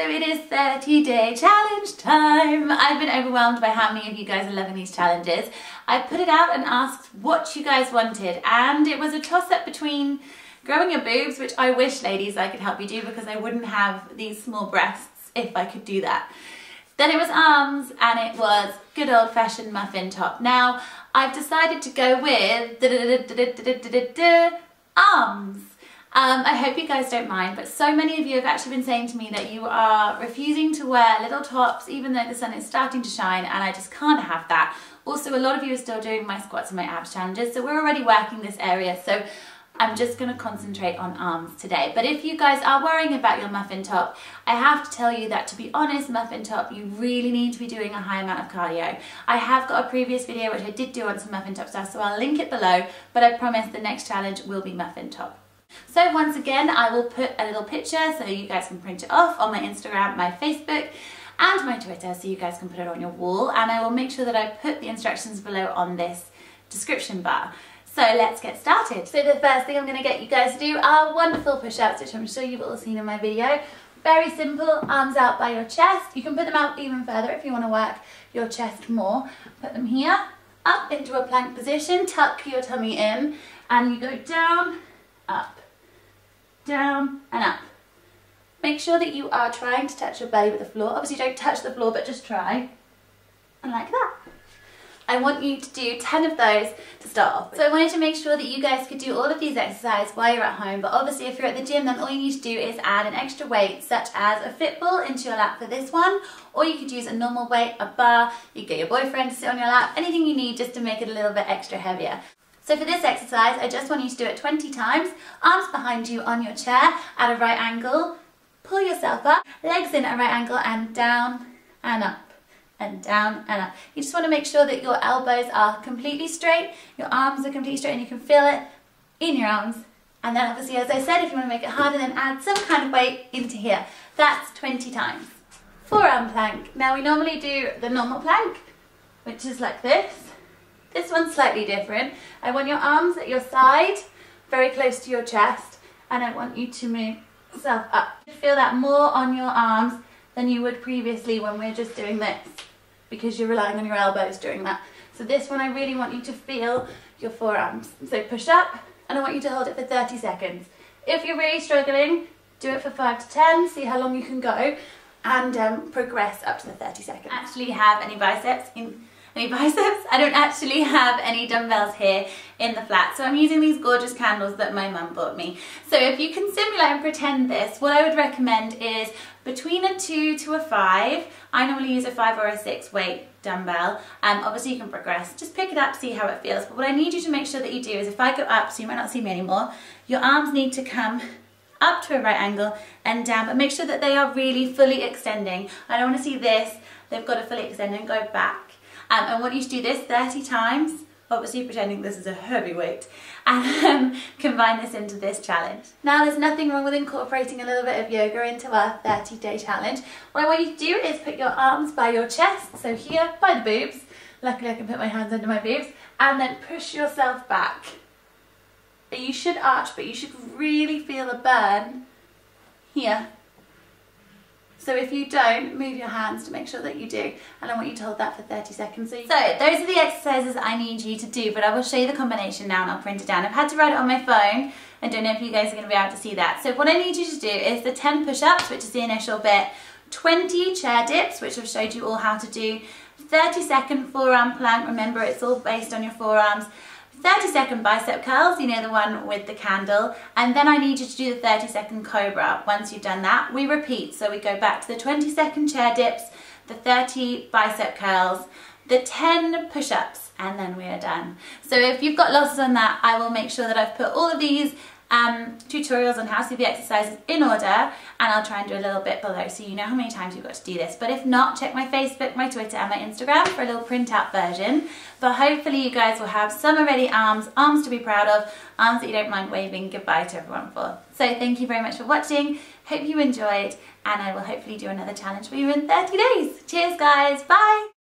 so it is 30 day challenge time. I've been overwhelmed by how many of you guys are loving these challenges. I put it out and asked what you guys wanted and it was a toss up between growing your boobs, which I wish ladies I could help you do because I wouldn't have these small breasts if I could do that. Then it was arms and it was good old fashioned muffin top. Now I've decided to go with arms. Um, I hope you guys don't mind, but so many of you have actually been saying to me that you are refusing to wear little tops even though the sun is starting to shine and I just can't have that. Also, a lot of you are still doing my squats and my abs challenges, so we're already working this area. So I'm just going to concentrate on arms today. But if you guys are worrying about your muffin top, I have to tell you that to be honest, muffin top, you really need to be doing a high amount of cardio. I have got a previous video which I did do on some muffin top stuff, so I'll link it below, but I promise the next challenge will be muffin top. So once again, I will put a little picture so you guys can print it off on my Instagram, my Facebook, and my Twitter so you guys can put it on your wall. And I will make sure that I put the instructions below on this description bar. So let's get started. So the first thing I'm gonna get you guys to do are wonderful push-ups, which I'm sure you've all seen in my video. Very simple, arms out by your chest. You can put them out even further if you wanna work your chest more. Put them here, up into a plank position, tuck your tummy in, and you go down, up, down and up. Make sure that you are trying to touch your belly with the floor. Obviously don't touch the floor, but just try. And like that. I want you to do 10 of those to start off with. So I wanted to make sure that you guys could do all of these exercises while you're at home, but obviously if you're at the gym, then all you need to do is add an extra weight, such as a Fitball into your lap for this one, or you could use a normal weight, a bar, you get your boyfriend to sit on your lap, anything you need just to make it a little bit extra heavier. So for this exercise, I just want you to do it 20 times, arms behind you on your chair at a right angle, pull yourself up, legs in at a right angle and down and up and down and up. You just want to make sure that your elbows are completely straight, your arms are completely straight and you can feel it in your arms. And then obviously, as I said, if you want to make it harder, then add some kind of weight into here. That's 20 times. Forearm plank. Now we normally do the normal plank, which is like this. This one's slightly different. I want your arms at your side, very close to your chest, and I want you to move yourself up. Feel that more on your arms than you would previously when we're just doing this, because you're relying on your elbows doing that. So this one, I really want you to feel your forearms. So push up, and I want you to hold it for 30 seconds. If you're really struggling, do it for 5 to 10, see how long you can go, and um, progress up to the 30 seconds. Actually have any biceps in any biceps. I don't actually have any dumbbells here in the flat, so I'm using these gorgeous candles that my mum bought me. So if you can simulate and pretend this, what I would recommend is between a two to a five. I normally use a five or a six weight dumbbell. Um, obviously you can progress, just pick it up, see how it feels. But what I need you to make sure that you do is if I go up, so you might not see me anymore, your arms need to come up to a right angle and down, but make sure that they are really fully extending. I don't want to see this, they've got to fully extend and go back um, I want you to do this 30 times, obviously pretending this is a heavy weight, and um, combine this into this challenge. Now there's nothing wrong with incorporating a little bit of yoga into our 30 day challenge. What I want you to do is put your arms by your chest, so here by the boobs, luckily I can put my hands under my boobs, and then push yourself back. You should arch, but you should really feel a burn here so if you don't, move your hands to make sure that you do. And I want you to hold that for 30 seconds. So, those are the exercises I need you to do, but I will show you the combination now and I'll print it down. I've had to write it on my phone. I don't know if you guys are going to be able to see that. So what I need you to do is the 10 push-ups, which is the initial bit, 20 chair dips, which I've showed you all how to do, 30 second forearm plank, remember it's all based on your forearms, 30 second bicep curls, you know the one with the candle, and then I need you to do the 30 second cobra. Once you've done that, we repeat. So we go back to the 20 second chair dips, the 30 bicep curls, the 10 push-ups, and then we are done. So if you've got losses on that, I will make sure that I've put all of these um, tutorials on how to do the exercises in order and I'll try and do a little bit below so you know how many times you've got to do this. But if not, check my Facebook, my Twitter and my Instagram for a little printout version. But hopefully you guys will have summer ready arms, arms to be proud of, arms that you don't mind waving goodbye to everyone for. So thank you very much for watching, hope you enjoyed and I will hopefully do another challenge for you in 30 days. Cheers guys, bye!